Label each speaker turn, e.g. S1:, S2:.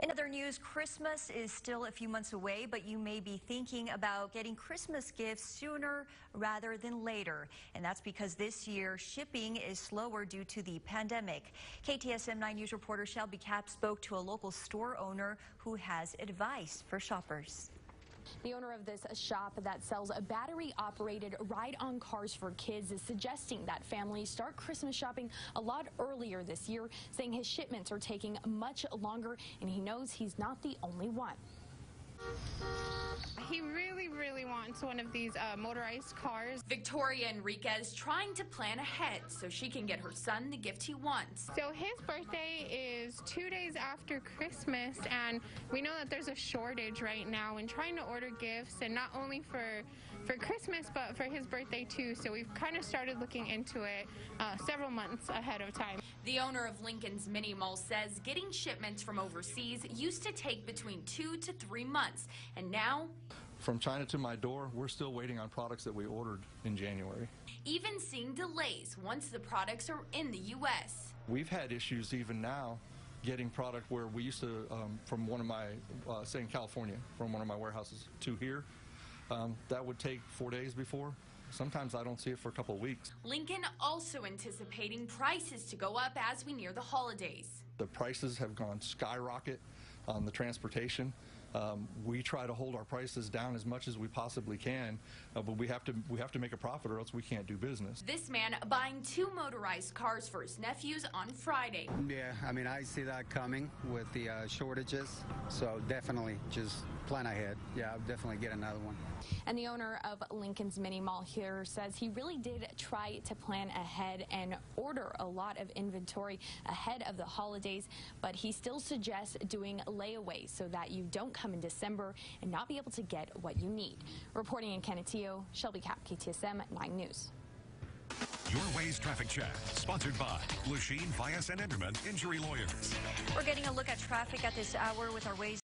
S1: In other news, Christmas is still a few months away, but you may be thinking about getting Christmas gifts sooner rather than later. And that's because this year shipping is slower due to the pandemic. KTSM 9 News reporter Shelby Cap spoke to a local store owner who has advice for shoppers.
S2: The owner of this shop that sells a battery operated ride on cars for kids is suggesting that families start Christmas shopping a lot earlier this year, saying his shipments are taking much longer and he knows he's not the only one.
S3: He wants one of these uh, motorized cars.
S4: Victoria Enriquez trying to plan ahead so she can get her son the gift he wants.
S3: So his birthday is two days after Christmas, and we know that there's a shortage right now in trying to order gifts, and not only for for Christmas, but for his birthday too. So we've kind of started looking into it uh, several months ahead of time.
S4: The owner of Lincoln's Mini Mall says getting shipments from overseas used to take between two to three months, and now
S5: from China to my door, we're still waiting on products that we ordered in January.
S4: Even seeing delays once the products are in the U.S.
S5: We've had issues even now getting product where we used to, um, from one of my, uh, say in California, from one of my warehouses to here, um, that would take four days before. Sometimes I don't see it for a couple of weeks.
S4: Lincoln also anticipating prices to go up as we near the holidays.
S5: The prices have gone skyrocket on the transportation. Um, we try to hold our prices down as much as we possibly can, uh, but we have to we have to make a profit or else we can't do business.
S4: This man buying two motorized cars for his nephews on Friday.
S6: Yeah, I mean I see that coming with the uh, shortages, so definitely just plan ahead. Yeah, I'll definitely get another one.
S2: And the owner of Lincoln's Mini Mall here says he really did try to plan ahead and order a lot of inventory ahead of the holidays, but he still suggests doing layaways so that you don't come in December and not be able to get what you need. Reporting in Canutillo, Shelby Cap, KTSM 9 News.
S7: Your Waze Traffic Check, sponsored by Glasheen Valles and Inderman Injury Lawyers.
S1: We're getting a look at traffic at this hour with our Waze